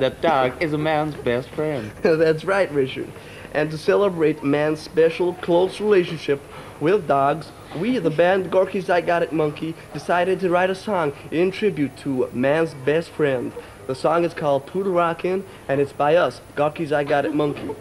That dog is a man's best friend. That's right, Richard. And to celebrate man's special close relationship with dogs, we, the band Gorky Zygotic Mynci, decided to write a song in tribute to man's best friend. The song is called Poodle Rockin', and it's by us, Gorky Zygotic Mynci.